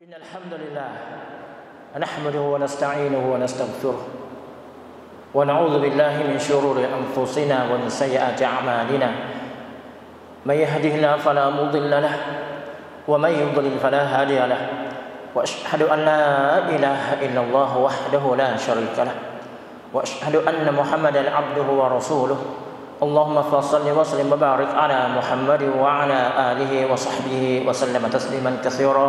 إن الحمد لله نحمده ونستعينه ونستغفره ونعوذ بالله من شرور أنفسنا ومن سيئات أعمالنا. من يهده الله فلا مضل له ومن يضلل فلا هادي له. وأشهد أن لا إله إلا الله وحده لا شريك له. وأشهد أن محمدا عبده ورسوله. اللهم فصل وسلم وبارك على محمد وعلى آله وصحبه وسلم تسليما كثيرا.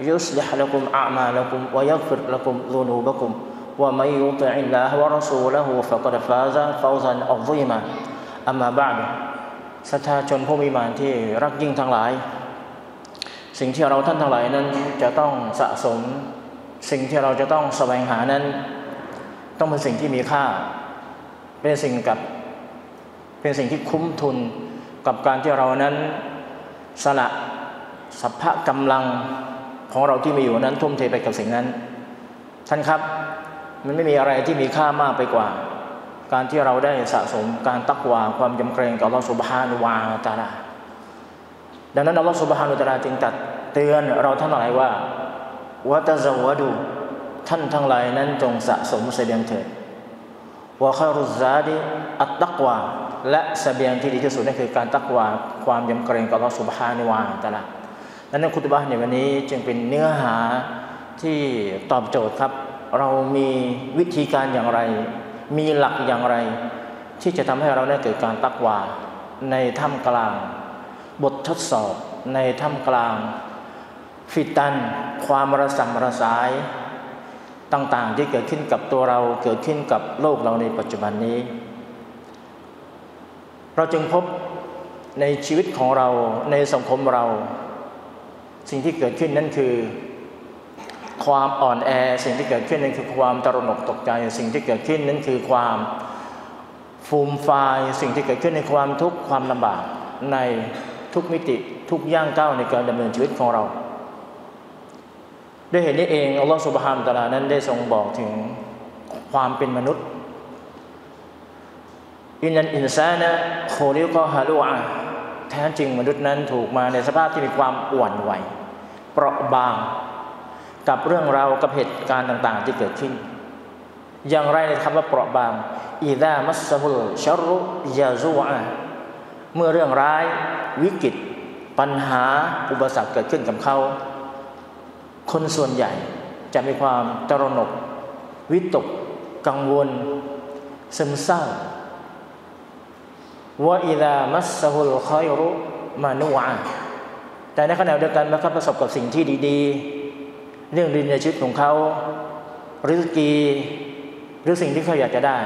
يصلح لكم أعمالكم ويغفر لكم ذنوبكم ومن يطع الله ورسوله فقد فاز فوزا عظيما أما بعد ศรัทธาชนผู้มีมานที่รักยิ่งทั้งหลาย สิ่งที่เราท่านทั้งหลายนั้นจะต้องสะสม สิ่งที่เราจะต้องแสวงหานั้น ต้องเป็นสิ่งที่มีค่า เป็นสิ่งกับ เป็นสิ่งที่คุ้มทุนกับการที่เรานั้นสละสัพพะกำลัง ของเราที่มีอยู่นั้นทุ่มเทไปกับสิ่งนั้น ท่านครับมันไม่มีอะไรที่มีค่ามากไปกว่า การที่เราได้สะสมการตักวาความยำเกรงต่อลอสุบฮานุวาตาลาดังนั้นอัลลอฮฺสุบฮานุตาลาจึงตัดเตือนเราทั้งหลายว่าวะตะซาวดู ท่านทั้งหลายนั้นจงสะสมเสบียงเถิดวะคารุซาดีอัตตักวาและเสบียงที่ดีที่สุดนั่นคือการตักวาความยำเกรงต่อลอสุบฮานุวาตาลา ดังนั้นคุตบะในวันนี้จึงเป็นเนื้อหาที่ตอบโจทย์ครับ เรามีวิธีการอย่างไร มีหลักอย่างไร ที่จะทำให้เราได้เกิดการตักวา ในถ้ำกลาง บททดสอบ ในถ้ำกลาง ฟิตัน ความระสำระสาย ต่างๆที่เกิดขึ้นกับตัวเราเกิดขึ้นกับโลกเราในปัจจุบันนี้ เราจึงพบในชีวิตของเราในสังคมเรา สิ่งที่เกิดขึ้นนั่นคือ ความอ่อนแอ สิ่งที่เกิดขึ้นนั่นคือความตระหนกตกใจ สิ่งที่เกิดขึ้นนั่นคือความฟูมฟาย สิ่งที่เกิดขึ้นในความทุกข์ความลำบากในทุกมิติทุกย่างก้าวในการดำเนินชีวิตของเรา ด้วยเหตุนี้เองอัลลอฮฺสุบฮานตะลานั้นได้ทรงบอกถึงความเป็นมนุษย์อินนันอินซานะโคลิกอฮาลูอา แท้จริงมนุษย์นั้นถูกมาในสภาพที่มีความอ่อนไหว เปราะบางกับเรื่องราวกับเหตุการณ์ต่าง ๆ ที่เกิดขึ้น อย่างไรในคำว่าเปราะบางอีดามัสซุลชรุยาซูอาเมื่อเรื่องร้ายวิกฤต ปัญหาอุปสรรคเกิดขึ้นกับเขา คนส่วนใหญ่จะมีความตระหนก วิตก กังวล ซึมเศร้า ว่าอิดามัสซุลคอยรุมานุวาแต่ในขณะเดียวกันเมื่อเขาประสบกับสิ่งที่ดีๆ เรื่องดีในชีวิตของเขาริสกีหรือสิ่งที่เขาอยากจะได้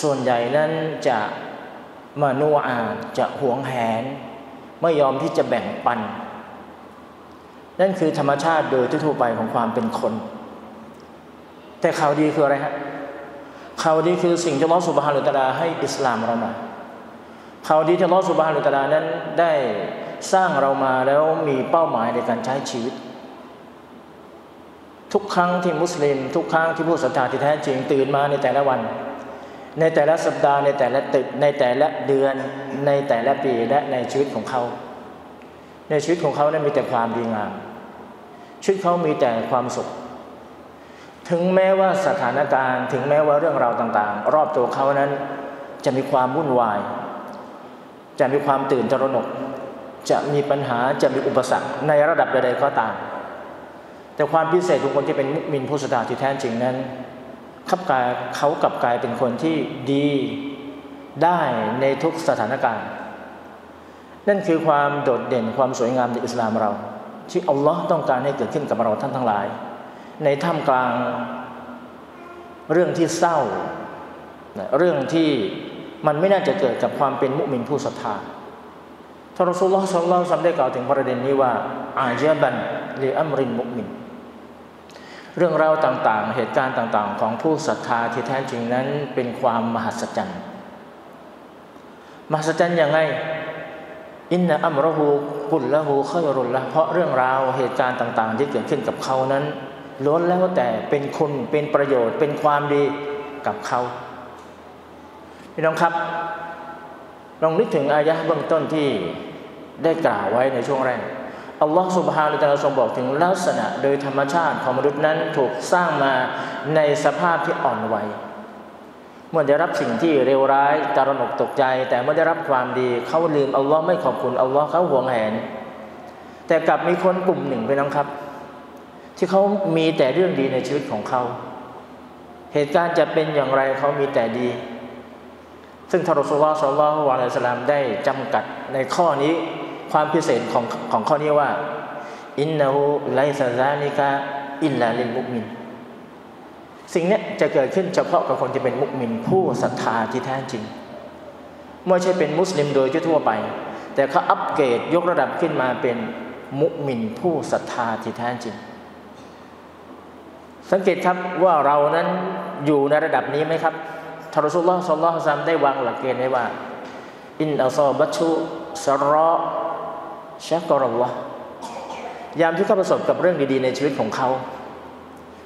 ส่วนใหญ่นั้นจะมานัวอาจะหวงแหน ไม่ยอมที่จะแบ่งปัน นั่นคือธรรมชาติโดยทั่วไปของความเป็นคน แต่ข่าวดีคืออะไรฮะข่าวดีคือสิ่งที่ลอสุบฮานุตาลาให้อิสลามเรามา ข่าวดีที่ลอสุบฮานุตาลานั้นได้สร้างเรามาแล้วมีเป้าหมายในการใช้ชีวิต ทุกครั้งที่มุสลิม ทุกครั้งที่ผู้ศรัทธาที่แท้จริงตื่นมาในแต่ละวัน ในแต่ละสัปดาห์ในแต่ละตึกในแต่ละเดือนในแต่ละปีและในชีวิตของเขา ในชีวิตของเขานั้นมีแต่ความดีงามชีวิตเขามีแต่ความสุข ถึงแม้ว่าสถานการณ์ ถึงแม้ว่าเรื่องราวต่างๆ รอบตัวเขานั้นจะมีความวุ่นวาย จะมีความตื่นตระหนก จะมีปัญหาจะมีอุปสรรคในระดับใดๆก็ตาม แต่ความพิเศษของคนที่เป็นมุมินผู้ศรัทธาที่แท้จริงนั้นขับกายเขากลับกลายเป็นคนที่ดีได้ในทุกสถานการณ์ นั่นคือความโดดเด่นความสวยงามในอิสลามเรา ที่อัลลอฮ์ต้องการให้เกิดขึ้นกับเราท่านทั้งหลาย ในท่ามกลางเรื่องที่เศร้า เรื่องที่ มันไม่น่าจะเกิดกับความเป็นมุมินผู้ศรัทธาท่านรอสูลลอฮ์สัลลัลลอฮุได้กล่าวถึงประเด็นนี้ว่า อาเจบันลีอัมรินมุมิน เรื่องราวต่างๆ เหตุการณ์ต่างๆ ของผู้ศรัทธาที่แท้จริงนั้นเป็นความมหัศจรรย์ มหัศจรรย์ยังไง อินนะอัมรหูกุลละหูขยรุลละเพราะเรื่องราวเหตุการณ์ต่างๆ ที่เกิดขึ้นกับเขานั้นล้วนแล้วแต่เป็นคุณเป็นประโยชน์เป็นความดีกับเขา พี่น้องครับ ลองนึกถึงอายะเบื้องต้นที่ได้กล่าวไว้ในช่วงแรกอัลลอฮฺสุบฮานุตะลาทรงบอกถึงลักษณะโดยธรรมชาติของมนุษย์นั้นถูกสร้างมาในสภาพที่อ่อนไหวเมื่อได้รับสิ่งที่เลวร้ายตระหนกตกใจ แต่เมื่อได้รับความดีเขาลืมอัลลอฮ์ไม่ขอบคุณอัลลอฮ์เขาหวงแหน แต่กลับมีคนกลุ่มหนึ่งไปน้องครับ ที่เขามีแต่เรื่องดีในชีวิตของเขา เหตุการณ์จะเป็นอย่างไรเขามีแต่ดี ซึ่งทารสุลลอฮ์สัลลัลลอฮุอะลัยฮิสลามได้จำกัดในข้อนี้ความพิเศษของของข้อนี้ว่า อินนาหูไลซาซานิกาอินลาลินมุกมิน สิ่งนี้จะเกิดขึ้นเฉพาะกับคนที่เป็นมุกมิน ผู้ศรัทธาที่แท้จริง ไม่ใช่เป็นมุสลิมโดยทั่วไป แต่เขาอัปเกรดยกระดับขึ้นมาเป็นมุกมินผู้ศรัทธาที่แท้จริง สังเกตครับว่าเรานั้นอยู่ในระดับนี้ไหมครับ ทารสุลลอฮ์สัลลัลลอฮุซัมได้วางหลักเกณฑ์ไว้ว่า อินอัลซอบัชุสรอชักรอลลยามที่เขาประสบกับเรื่องดีๆในชีวิตของเขา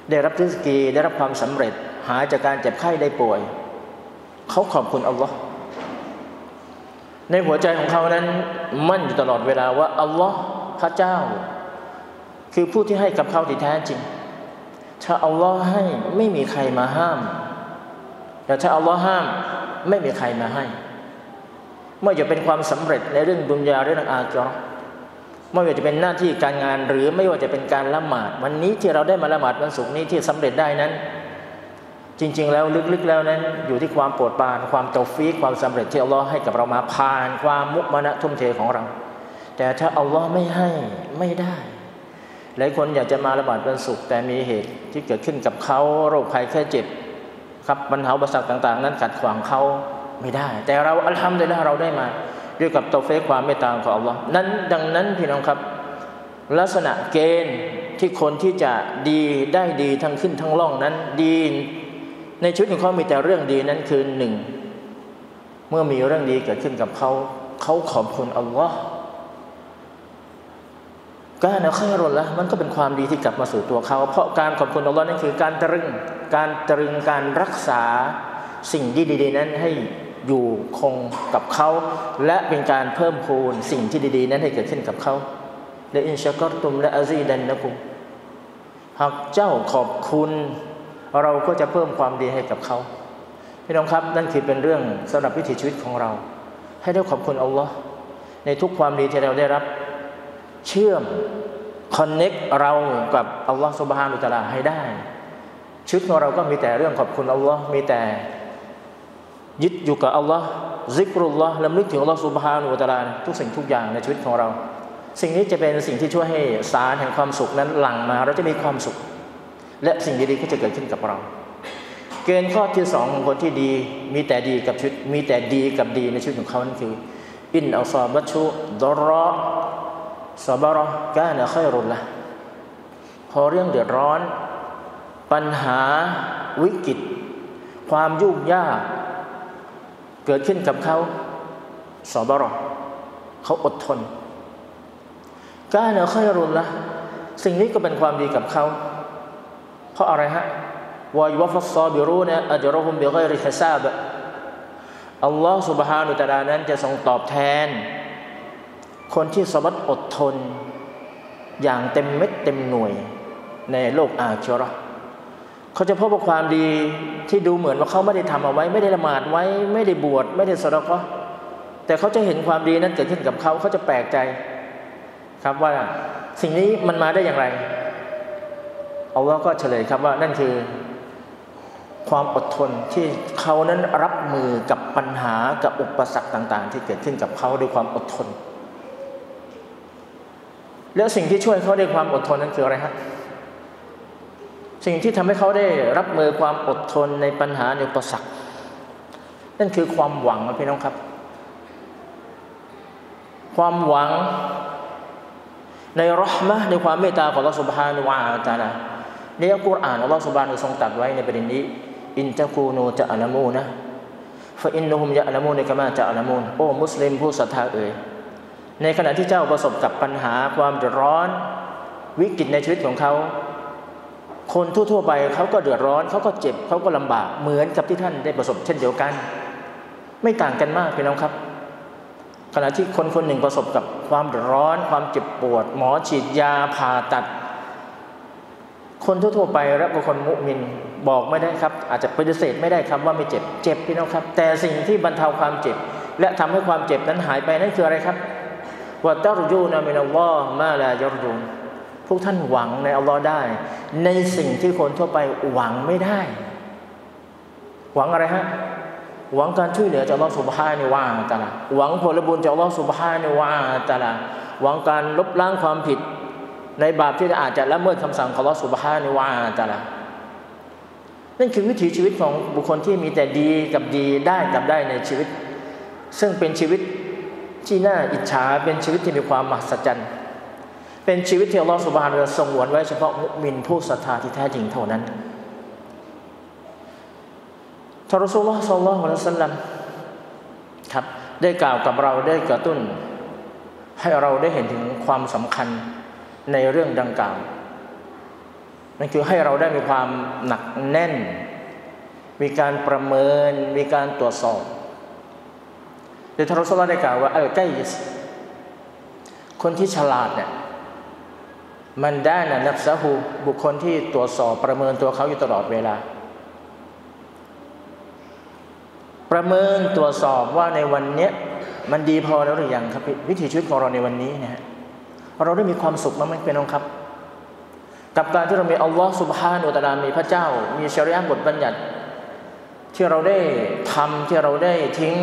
ได้รับทิสกีได้รับความสำเร็จหายจากการเจ็บไข้ได้ป่วย เขาขอบคุณอัลลอฮ์ในหัวใจของเขานั้นมั่นอยู่ตลอดเวลาว่าอัลลอฮ์พระเจ้า คือผู้ที่ให้กับเขาที่แท้จริง ถ้าอัลลอฮ์ให้ไม่มีใครมาห้าม แต่ถ้าอัลลอฮ์ห้ามไม่มีใครมาให้ เมื่อจะเป็นความสำเร็จในเรื่องดุนยาเรื่องอาจรไม่ว่าจะเป็นหน้าที่การงานหรือไม่ว่าจะเป็นการละหมาด วันนี้ที่เราได้มาละหมาดวันศุกร์นี้ที่สำเร็จได้นั้น จริง ๆ แล้วลึกๆแล้วนั้น อยู่ที่ความโปรดปรานความเตาฟีความสำเร็จที่อัลลอฮ์ให้กับเรามาผ่านความมุมานะทุ่มเทของเรา แต่ถ้าอัลลอฮ์ไม่ให้ไม่ได้หลายคนอยากจะมาละหมาดวันศุกร์แต่มีเหตุที่เกิดขึ้นกับเขาโรคภัยแค่เจ็บ ครับปัญหาอุปสรรคต่าง ๆ นั้นขัดขวางเขาไม่ได้ แต่เราอัลฮัมดุลิลละเราได้มาด้วยกับตัวเฟกความเมตตาของอัลลอฮ์นั้นดังนั้นพี่น้องครับ ลักษณะเกณฑ์ที่คนที่จะดีได้ดีทั้งขึ้นทั้งล่องนั้นดีในชีวิตของเขามีแต่เรื่องดีนั้นคือหนึ่งเมื่อมีเรื่องดีเกิดขึ้นกับเขาเขาขอบคุณอัลลอฮ์ การเอาข้ารนละมันก็เป็นความดีที่กลับมาสู่ตัวเขา เพราะการขอบคุณอัลลอฮ์นั่นคือการตรึง การตรึงการรักษาสิ่งดี ๆ นั้นให้อยู่คงกับเขา และเป็นการเพิ่มพูนสิ่งที่ดี ๆ นั้นให้เกิดขึ้นกับเขาและอินชากรตุมและอาซีดันนะกุมหากเจ้าขอบคุณ เราก็จะเพิ่มความดีให้กับเขาพี่น้องครับนั่นคือเป็นเรื่องสำหรับวิถีชีวิตของเรา ให้ได้ขอบคุณอัลลอฮ์ในทุกความดีที่เราได้รับ เชื่อมคอนเน็กเรากับอัลลอฮ์สุบฮานุตะลาให้ได้ชีวิตของเราก็มีแต่เรื่องขอบคุณอัลลอฮ์มีแต่ยึดอยู่กับอัลลอฮ์ซิกรุลลอฮ์ลำลึกถึงอัลลอฮ์สุบฮานุวะตาลาทุกสิ่งทุกอย่างในชีวิตของเรา สิ่งนี้จะเป็นสิ่งที่ช่วยให้สารแห่งความสุขนั้นหลั่งมา เราจะมีความสุข และสิ่งดีๆก็จะเกิดขึ้นกับเรา เกณฑ์ข้อที่สองของคนที่ดีมีแต่ดีกับชีวิตมีแต่ดีกับดีในชีวิตของเขานั่นคืออินอัลซาบัชุดรอ ซาบารอกาเนค่อยรุนละพอเรื่องเดือดร้อน ปัญหาวิกฤต ความยุ่งยากเกิดขึ้นกับเขาสอบรอเขาอดทนกาเนค่อยรุนละสิ่งนี้ก็เป็นความดีกับเขา เพราะอะไรฮะวายวฟัสซอบิรูเนี่ยอัจรหุมบิกริฮิซาบอัลลอฮ์ سبحانه และ تعالى นั้นจะทรงตอบแทน คนที่สบัดอดทน อย่างเต็มเม็ดเต็มหน่วยในโลกอาชรอเขาจะพบว่าความดีที่ดูเหมือนว่าเขาไม่ได้ทำเอาไว้ ไม่ได้ละหมาดไว้ ไม่ได้บวชไม่ได้สระก็แต่เขาจะเห็นความดีนั้นเกิดขึ้นกับเขาเขาจะแปลกใจ ครับว่าสิ่งนี้มันมาได้อย่างไรเอาว่าก็เฉลยครับว่านั่นคือความอดทนที่เขานั้นรับมือกับปัญหากับอุปสรรคต่าง ๆ ที่เกิดขึ้นกับเขาด้วยความอดทน แล้วสิ่งที่ช่วยเขาได้ความอดทนนั้นคืออะไรฮะสิ่งที่ทำให้เขาได้รับมือความอดทนในปัญหาในอุปสรรคนั่นคือความหวังนะพี่น้องครับ ความหวังในรหมะในความเมตตาของเราสุบฮานุวาตาลาในอัลกุรอานอัลลอฮฺสุบานุทรงตรัสไว้ในประเด็นนี้ อินตะกูนูจะอัลมูนะฟาอินนุฮุมยะอัลมูนกามาจะอัลมูนโอ้มุสลิมผู้ศรัทธาเอ่ย ในขณะที่เจ้าประสบกับปัญหาความเดือดร้อน วิกฤตในชีวิตของเขา คนทั่วๆไปเขาก็เดือดร้อนเขาก็เจ็บเขาก็ลำบากเหมือนกับที่ท่านได้ประสบเช่นเดียวกัน ไม่ต่างกันมากพี่น้องครับ ขณะที่คนคนหนึ่งประสบกับความเดือดร้อน ความเจ็บปวด หมอฉีดยาผ่าตัด คนทั่วๆไปและบุคคลมุมินบอกไม่ได้ครับ อาจจะปฏิเสธไม่ได้ครับว่าไม่เจ็บเจ็บพี่น้องครับ แต่สิ่งที่บรรเทาความเจ็บ และทำให้ความเจ็บนั้นหายไปนั่นคืออะไรครับ ว่าตารยูนามินัลลอฮ์มาลายรยูนพวกท่านหวังในอัลลอฮ์ได้ ในสิ่งที่คนทั่วไปหวังไม่ได้ หวังอะไรฮะ หวังการช่วยเหลือจากอัลลอฮ์สุบฮานิวาตาลาหวังผลบุญจากอัลลอฮ์สุบฮานิวาตาลาหวังการลบล้างความผิด ในบาปที่อาจจะละเมิดคำสั่งของอัลลอฮ์สุบฮานิวาตาลานั่นคือวิถีชีวิตของบุคคลที่มีแต่ดีกับดีได้กับได้ในชีวิต ซึ่งเป็นชีวิต ที่น่าอิจฉาเป็นชีวิตที่มีความมหัศจรรย์ เป็นชีวิตที่อัลลอฮฺสุบฮานะทรงวนไว้เฉพาะมุมินผู้ศรัทธาที่แท้จริงเท่านั้นทารสุลลอฮ์สัลลัลลอฮุอะลัยฮิสัลลัมครับได้กล่าวกับเราได้กระตุ้น ให้เราได้เห็นถึงความสำคัญในเรื่องดังกล่าวนั่นคือให้เราได้มีความหนักแน่น มีการประเมิน มีการตรวจสอบ ดยทารสุลได้กล่าวว่าเออใกล้คนที่ฉลาดเนี่ยมันได้นะนับซะหูบุคคลที่ตรวจสอบประเมินตัวเขาอยู่ตลอดเวลา ประเมินตรวจสอบว่าในวันนี้มันดีพอแล้วหรือยังครับวิถีชีวิตของเราในวันนี้นะฮะเราได้มีความสุขมั้ยเป็นองครับ กับการที่เรามีอัลลอฮ์สุบฮานุตะลามีพระเจ้า มีชริอะบทบัญญัติ ที่เราได้ทำที่เราได้ทิ้ง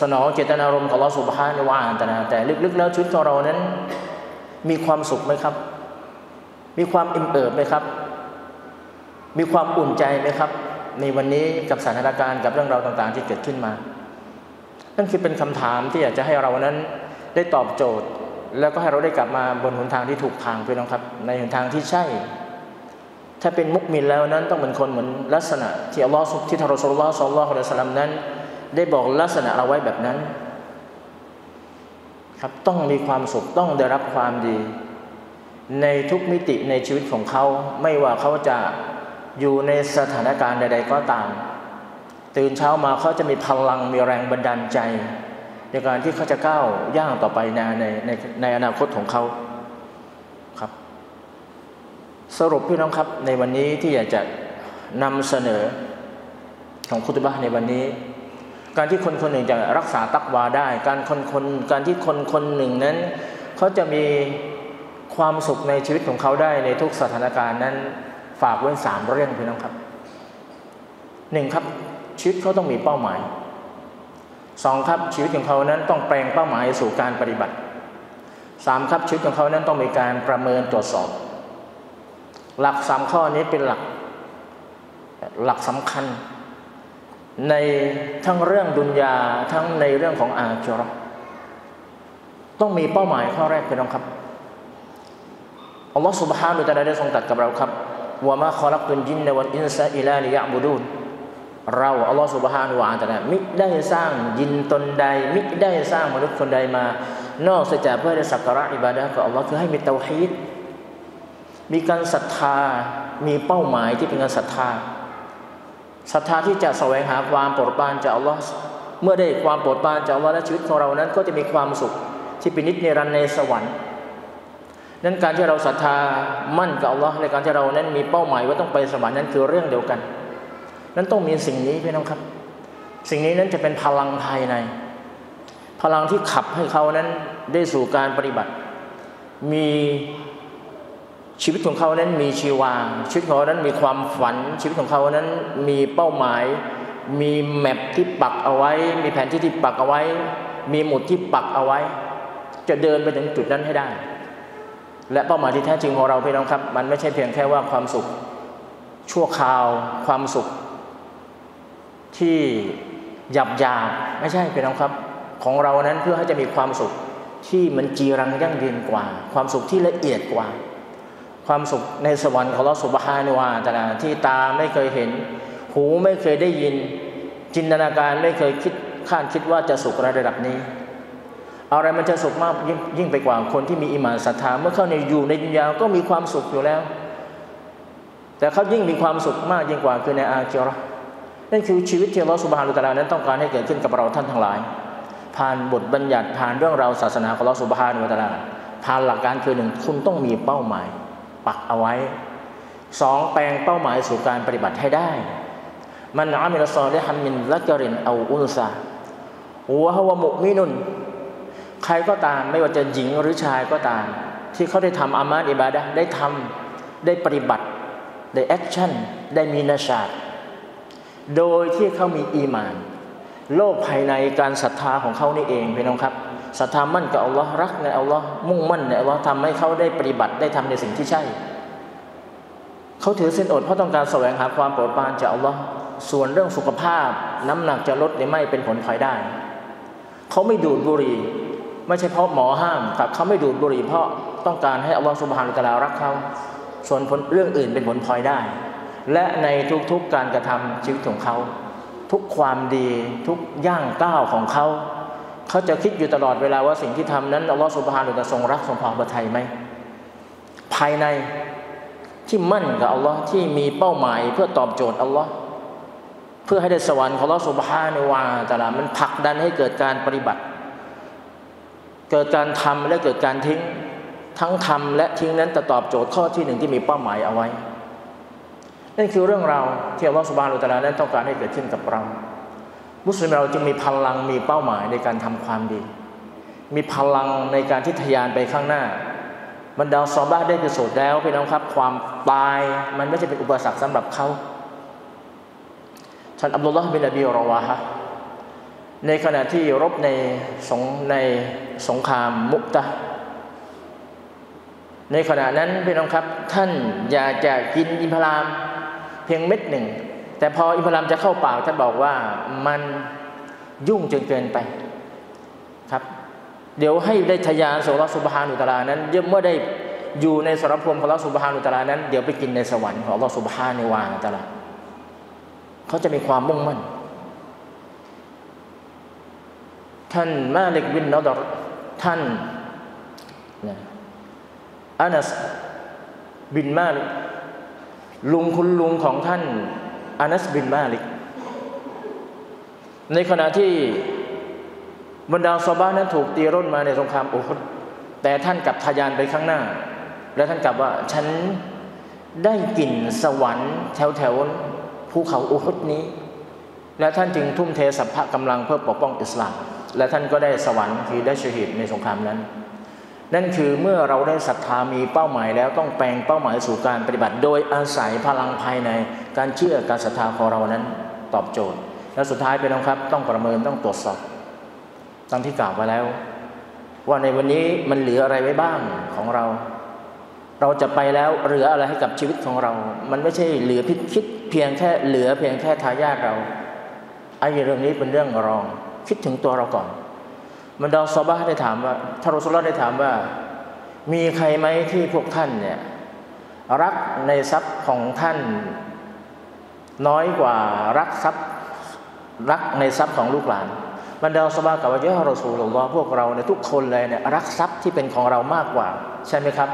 สนองเจตนารมณ์ของอัลลอฮ์สุบฮานุวาตะลาแต่ลึกๆแล้วชีวิตของเรานั้น มีความสุขไหมครับ มีความอิ่มเอิบไหมครับ มีความอุ่นใจไหมครับ ในวันนี้กับสถานการณ์กับเรื่องราวต่างๆ ที่เกิดขึ้นมานั่นคือเป็นคำถามที่อยากจะให้เรานั้นได้ตอบโจทย์ แล้วก็ให้เราได้กลับมาบนหนทางที่ถูกทางพี่น้องครับ ในหนทางที่ใช่ ถ้าเป็นมุกมินแล้วนั้นต้องเป็นคนเหมือนลักษณะ ที่อัลลอฮฺที่ทารสุลลอฮฺสัลลัลลอฮุอะลัยฮิสลามนั้น ได้บอกลักษณะเราไว้แบบนั้น ครับต้องมีความสุขต้องได้รับความดี ในทุกมิติในชีวิตของเขา ไม่ว่าเขาจะอยู่ในสถานการณ์ใด ๆ ก็ตาม ตื่นเช้ามาเขาจะมีพลังมีแรงบันดาลใจ ในการที่เขาจะก้าวย่างต่อไปในในในอนาคตของเขา สรุปพี่น้องครับในวันนี้ที่อยากจะนำเสนอของคุตบะในวันนี้ การที่คนคนหนึ่งจะรักษาตักวาได้ การคนคนการที่คนคนหนึ่งนั้น เขาจะมีความสุขในชีวิตของเขาได้ในทุกสถานการณ์นั้น ฝากไว้สามเรื่องพี่น้องครับหนึ่งครับชีวิตเขาต้องมีเป้าหมายสองครับชีวิตของเขานั้นต้องแปลงเป้าหมายสู่การปฏิบัติสามครับชีวิตของเขานั้นต้องมีการประเมินตรวจสอบ หลักสามข้อนี้เป็นหลักหลักสำคัญ ในทั้งเรื่องดุนยาทั้งในเรื่องของอาจรต้องมีเป้าหมายข้อแรกพี่น้องครับอัลลอฮฺ سبحانه และ تعالى ได้ทรงตรัสกับเราครับว่ามาขลักตุนจินในวันอินซาอิลาลิยะบุดูนเราอัลลอฮฺ سبحانه และ تعالى มิได้สร้างยินตนใดมิได้สร้างมนุษย์คนใดมา นอกจากเพื่อได้สักการะอิบาดะกับอัลลอฮ์คือให้มีเตาฮีด มีการศรัทธามีเป้าหมายที่เป็นการศรัทธาศรัทธาที่จะแสวงหาความโปรดปรานจากอัลลอฮ์เมื่อได้ความโปรดปรานจากอัลลอฮ์และชีวิตของเรานั้นก็จะมีความสุขที่เป็นนิจในรันในสวรรค์นั้นการที่เราศรัทธามั่นกับอัลลอฮ์ในการที่เรานั้นมีเป้าหมายว่าต้องไปสวรรค์นั้นคือเรื่องเดียวกัน นั้นต้องมีสิ่งนี้พี่น้องครับ สิ่งนี้นั้นจะเป็นพลังภายใน พลังที่ขับให้เขานั้นได้สู่การปฏิบัติ มี ชีวิตของเขานั้นมีชีวา ชีวิตของเขานั้นมีความฝัน ชีวิตของเขานั้นมีเป้าหมาย มีแมปที่ปักเอาไว้ มีแผนที่ที่ปักเอาไว้ มีหมุดที่ปักเอาไว้ จะเดินไปถึงจุดนั้นให้ได้ และเป้าหมายที่แท้จริงของเราพี่น้องครับ มันไม่ใช่เพียงแค่ว่าความสุข ชั่วคราว ความสุข ที่หยับยาไม่ใช่พี่น้องครับ ของเรานั้นเพื่อให้จะมีความสุขที่มันจีรังยั่งยืนกว่า ความสุขที่ละเอียดกว่า ความสุขในสวรรค์ของเราสุบฮานุวาตาที่ตาไม่เคยเห็น หูไม่เคยได้ยิน จินตนาการไม่เคยคิดคาดคิดว่าจะสุขระดับนี้ อะไรมันจะสุขมากยยิ่งไปกว่าคนที่มีอิมานศรัทธาเมื่อเข้าในอยู่ในดุนยาก็มีความสุขอยู่แล้ว แต่เขายิ่งมีความสุขมากยิ่งกว่าคือในอาคิรนั่นคือชีวิตที่เราสุบฮานุตะลานั้นต้องการให้เกิดขึ้นกับเราท่านทั้งหลาย ผ่านบทบัญญัติผ่านเรื่องราวศาสนาของเราสุบฮานุตะลาผ่านหลักการคือหนึ่งคุณต้องมีเป้าหมาย ปักเอาไว้สองแปลงเป้าหมายสู่การปฏิบัติให้ได้ من عمل صالحا من ذكر أو أنثى وهو مؤمن ใครก็ตามไม่ว่าจะหญิงหรือชายก็ตาม ที่เขาได้ทำอามาอิบาดะได้ทำได้ปฏิบัติ ได้ action ได้มีنشاطโดยที่เขามีอีมาน โลกภายในการศรัทธาของเขานี่เองพี่น้องครับ ศรัทธามั่นกับอัลลอฮ์รักในอัลลอฮ์มุ่งมั่นในอัลลอฮ์ทำให้เขาได้ปฏิบัติได้ทำในสิ่งที่ใช่ เขาถือเส้นอดเพราะต้องการแสวงหาความโปรดปรานจากอัลลอฮ์ส่วนเรื่องสุขภาพ น้ำหนักจะลดหรือไม่เป็นผลพลอยได้ เขาไม่ดูดบุหรี่ไม่ใช่เพราะหมอห้ามแต่เขาไม่ดูดบุหรี่เพราะต้องการให้อัลลอฮฺสุบฮานุตะลารักเขาส่วนผลเรื่องอื่นเป็นผลพลอยได้ และในทุกๆการกระทำชีวิตของเขา ทุกความดีทุกย่างก้าวของเขา เขาจะคิดอยู่ตลอดเวลาว่าสิ่งที่ทำนั้นอัลลอฮฺสุบฮานุตะทรงรักทรงพอพระทัยไหมภายในที่มั่นกับอัลลอฮ์ที่มีเป้าหมายเพื่อตอบโจทย์อัลลอฮ์เพื่อให้ได้สวรรค์ของอัลลอฮ์สุบฮานุวาตะลามันผลักดันให้เกิดการปฏิบัติ เกิดการทำและเกิดการทิ้งทั้งทำและทิ้งนั้นจะตอบโจทย์ข้อที่หนึ่งที่มีเป้าหมายเอาไว้นั่นคือเรื่องราวที่อัลลอฮฺสุบฮานุตะลานั้นต้องการให้เกิดขึ้นกับเรา มุสลิมเราจึงมีพลังมีเป้าหมายในการทำความดี มีพลังในการที่ทะยานไปข้างหน้าบรรดาซอบ้าได้พิสูจน์แล้วพี่น้องครับ ความตายมันไม่ใช่เป็นอุปสรรคสำหรับเขาท่านอับดุลลอฮ์บินอบีรอวาฮะในขณะที่รบในสงในสงครามมุกตะ ในขณะนั้นพี่น้องครับ ท่านอยากจะกินอินพราม เพียงเม็ดหนึ่ง แต่พออินพรามจะเข้าป่าท่านบอกว่ามันยุ่งจนเกินไปครับ เดี๋ยวให้ได้ทยานสุรสุบฮานุตลานั้นเมื่อได้อยู่ในสรพรมของสุบฮานุตลานั้น เดี๋ยวไปกินในสวรรค์ของลอสุบฮานุวานุตลาเขาจะมีความมุ่งมั่น ท่านมาลิกบินนอดรท่านอานัสบินมาลุงคุณลุงของท่าน อานัสบินมาลิก ในขณะที่บรรดาซอบ้านนั้นถูกตีร่นมาในสงครามอุฮุดแต่ท่านกลับทยานไปข้างหน้า และท่านกลับว่าฉันได้กลิ่นสวรรค์แถวแถวภูเขาอุฮุดนี้ และท่านจึงทุ่มเทสัพพะกำลังเพื่อปกป้องอิสลาม และท่านก็ได้สวรรค์คือได้ชหิตในสงครามนั้น นั่นคือเมื่อเราได้ศรัทธามีเป้าหมายแล้วต้องแปลงเป้าหมายสู่การปฏิบัติ โดยอาศัยพลังภายในการเชื่อการศรัทธาของเรานั้นตอบโจทย์ และสุดท้ายเป็นครับ ต้องประเมินต้องตรวจสอบตามที่กล่าวไปแล้ว ว่าในวันนี้มันเหลืออะไรไว้บ้างของเรา เราจะไปแล้วเหลืออะไรให้กับชีวิตของเรา มันไม่ใช่เหลือพิคิดเพียงแค่เหลือเพียงแค่ทายาทเราไอ้เรื่องนี้เป็นเรื่องรอง คิดถึงตัวเราก่อน บรรดาซอบาได้ถามว่าทารุสุลได้ถามว่า มีใครไหมที่พวกท่านเนี่ยรักในทรัพย์ของท่าน น้อยกว่ารักทรัพย์รักในทรัพย์ของลูกหลานบรรดาสบากับว่าเยอะเราสูลลอพวกเราเนี่ยทุกคนเลยเนี่ยรักทรัพย์ที่เป็นของเรามากกว่า ใช่ไหมครับ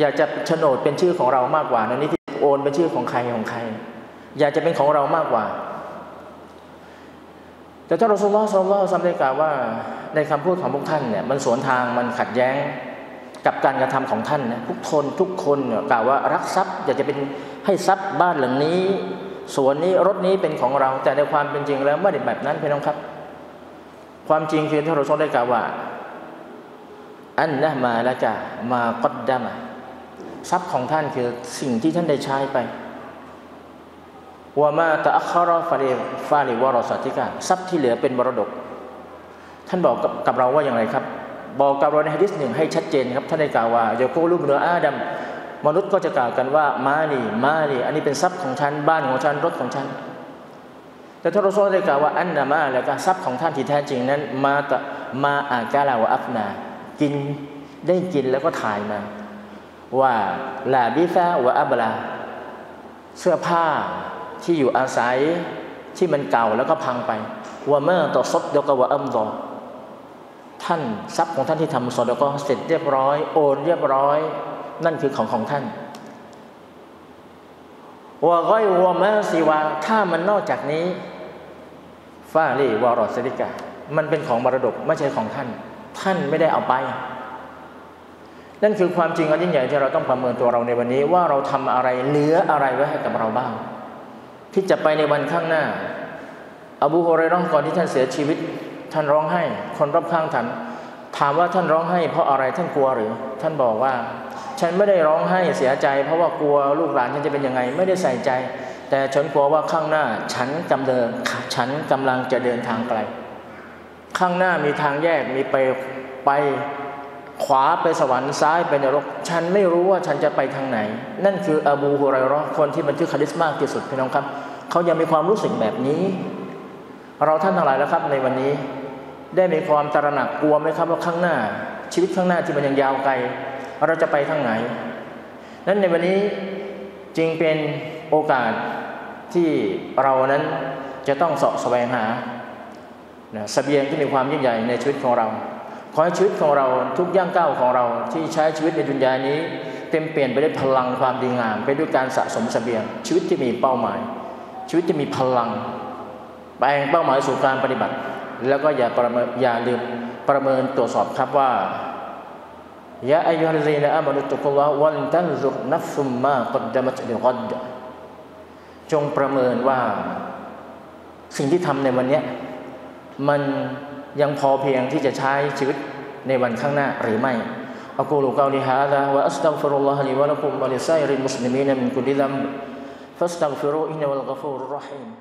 อยากจะโฉนดเป็นชื่อของเรามากกว่านนี้ที่โอนเป็นชื่อของใครของใคร อยากจะเป็นของเรามากกว่า แต่ท่านรอสุลลอฮ์สุลลัลซัมได้กล่าวว่าในคำพูดของพวกท่านเนี่ยมันสวนทางมันขัดแย้งกับการกระทำของท่านนะทุกคนทุกคนเนี่ยกล่าวว่ารักทรัพย์อยากจะเป็นให้ทรัพย์บ้านหลังนี้สวนนี้รถนี้เป็นของเรา แต่ในความเป็นจริงแล้วไม่ได้แบบนั้นพี่น้องครับ ความจริงคือท่านรอสุลได้กล่าวว่า อันนะมาละกะมากดดามทรัพย์ของท่านคือสิ่งที่ท่านได้ใช้ไป ว่ามาตะอัครฟาริฟาริวารสัติกาทรัพย์ที่เหลือเป็นมรดก ท่านบอกกับเราว่าอย่างไรครับ บอกกับเราในฮะดิษหนึ่งให้ชัดเจนครับท่านได้กล่าวว่าจะกูลูกเนื้ออาดัมมนุษย์ก็จะกล่าวกันว่ามานี่มานี่ อันนี้เป็นทรัพย์ของฉันบ้านของฉันรถของฉัน แต่ท่านรอซูลได้กล่าวว่าอันนามาแล้วก็ทรัพย์ของท่านที่แท้จริงนั้น มาตะมาอากาลาวอัฟนา กินได้กินแล้วก็ถ่ายมา ว่าลาบิซาวะอับลาเสื้อผ้า ที่อยู่อาศัยที่มันเก่าแล้วก็พังไปว่าเมื่อต่อซดเดียวกับว่าอัมดอท่านทรัพย์ของท่านที่ทำสดแล้วก็เสร็จเรียบร้อย โอนเรียบร้อย นั่นคือของของท่านว่าก้อยว่าเมื่อสีวาถ้ามันนอกจากนี้ฟาลีวารอสติกามันเป็นของมรดกไม่ใช่ของท่าน ท่านไม่ได้เอาไป นั่นคือความจริงอันยิ่งใหญ่ที่เราต้องประเมินตัวเราในวันนี้ว่าเราทำอะไรเหลืออะไรไว้ให้กับเราบ้าง ที่จะไปในวันข้างหน้า อบูฮุเรร้องก่อนที่ท่านเสียชีวิต ท่านร้องไห้ คนรอบข้างท่านถามว่าท่านร้องไห้ เพราะอะไรท่านกลัวหรือ ท่านบอกว่า ฉันไม่ได้ร้องไห้เสียใจ เพราะว่ากลัวลูกหลานฉันจะเป็นยังไง ไม่ได้ใส่ใจ แต่ฉันกลัวว่าข้างหน้า ฉันกำเดินฉันกำลังจะเดินทางไกล ข้างหน้ามีทางแยกมีไปไป ขวาไปสวรรค์ซ้ายไปนรก ฉันไม่รู้ว่าฉันจะไปทางไหน นั่นคืออบูฮุไรรอคนที่บันทึกคดิษมากที่สุดพี่น้องครับ เขายังมีความรู้สึกแบบนี้ เราท่านทั้งหลายแล้วครับในวันนี้ ได้มีความตระหนักกลัวไหมครับว่าข้างหน้า ชีวิตข้างหน้าที่มันยังยาวไกล เราจะไปทางไหน นั้นในวันนี้จึงเป็นโอกาสที่เรานั้นจะต้องสาะแสวงหาสเสบียงที่มีความยิ่งใหญ่ในชีวิตของเรา ขอให้ชีวิตของเราทุกย่างก้าวของเราที่ใช้ชีวิตในดุนยานี้ เต็มเปลี่ยนไปด้วยพลังความดีงาม ไปด้วยการสะสมสเสบียง ชีวิตที่มีเป้าหมาย ชีวิตที่มีพลังแปลงเป้าหมายสู่การปฏิบัติ แล้วก็อย่าประเมินอย่าลืมประเมินตรวจสอบครับว่ายะอายุฮัลลีนะอามานุตุกุลละวันตันซุกนัฟซุมมากดดมัตลิกดจงประเมินว่า สิ่งที่ทำในวันนี้มัน ยังพอเพียงที่จะใช้ชีวิตในวันข้างหน้าหรือไม่ أقول قولي هذا وأستغفر الله لي ولكم ولسائر المسلمين من كل ذنب فاستغفروه إنه الغفور الرحيم